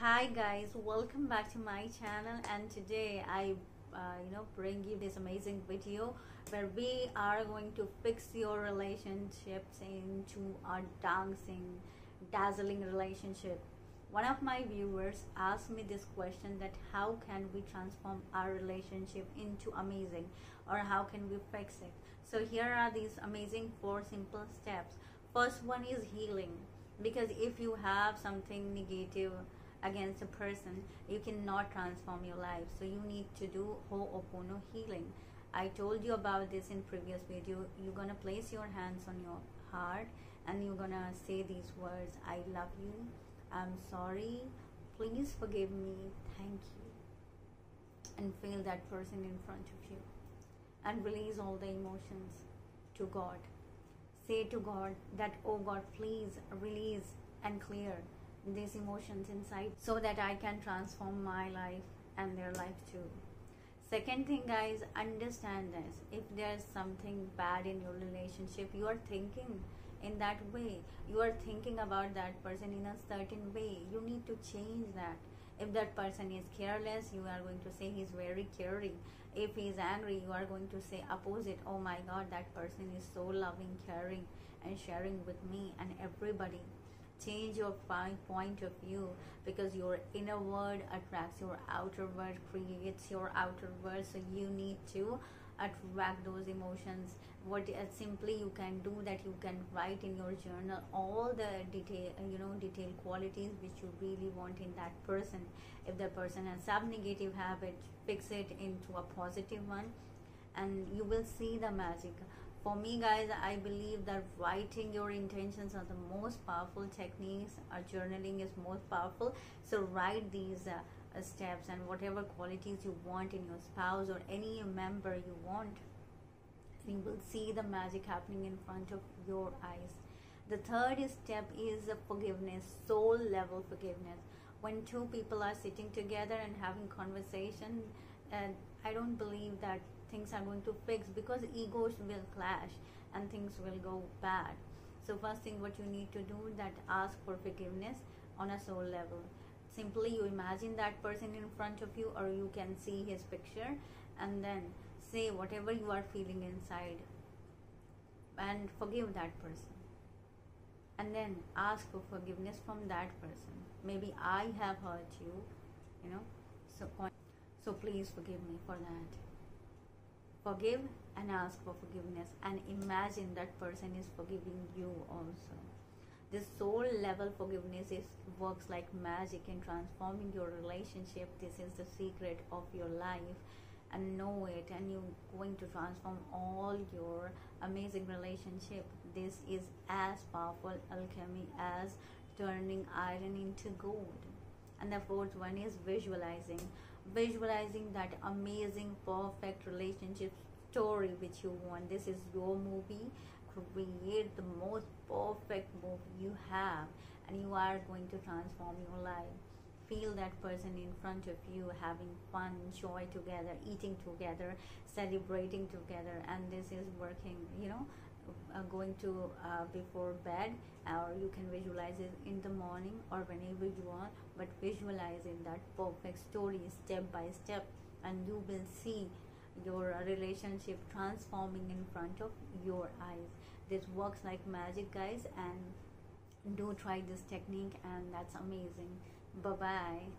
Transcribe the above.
hi guys. Welcome back to my channel and today i uh, you know bring you this amazing video where we are going to fix your relationships into a dancing dazzling relationship. One of my viewers asked me this question that how can we transform our relationship into amazing or how can we fix it? So here are these amazing four simple steps. First one is healing because if you have something negative against a person you cannot transform your life. So you need to do ho'oponopono healing. I told you about this in previous video. You're gonna place your hands on your heart and you're gonna say these words i love you. I'm sorry. Please forgive me. Thank you. And feel that person in front of you and release all the emotions to god. Say to god that oh god please release and clear these emotions inside so that I can transform my life and their life too. Second thing, guys, understand this. If there's something bad in your relationship, you are thinking in that way. You are thinking about that person in a certain way. You need to change that. If that person is careless, you are going to say he's very caring. If he's angry, you are going to say opposite. Oh my God, that person is so loving, caring, and sharing with me and everybody change your point of view because your inner world attracts your outer world creates your outer world so you need to attract those emotions. What uh, simply you can do that you can write in your journal all the detail you know detailed qualities which you really want in that person. If the person has some negative habit fix it into a positive one and you will see the magic for me guys i believe that writing your intentions are the most powerful techniques. Uh, journaling is most powerful. So write these uh, uh, steps and whatever qualities you want in your spouse or any member you want you will see the magic happening in front of your eyes. The third step is forgiveness soul level forgiveness. When two people are sitting together and having conversation and i don't believe that things are going to fix because egos will clash and things will go bad. So first thing what you need to do that ask for forgiveness on a soul level. Simply you imagine that person in front of you or you can see his picture and then say whatever you are feeling inside and forgive that person. And then ask for forgiveness from that person. Maybe i have hurt you you know so so please forgive me for that Forgive and ask for forgiveness and imagine that person is forgiving you also. This soul level forgiveness is works like magic in transforming your relationship. This is the secret of your life and know it and you're going to transform all your amazing relationship. This is as powerful alchemy as turning iron into gold. And the fourth one is visualizing. Visualizing that amazing perfect relationship story which you. Want this is your movie. Create the most perfect movie you have. And you are going to transform your life. Feel that person in front of you having fun joy together eating together celebrating together. And this is working you know uh, going to uh, before bed or you can visualize it in the morning or whenever you want but visualize in that perfect story step by step and you will see your relationship transforming in front of your eyes. This works like magic guys and do try this technique and that's amazing. Bye bye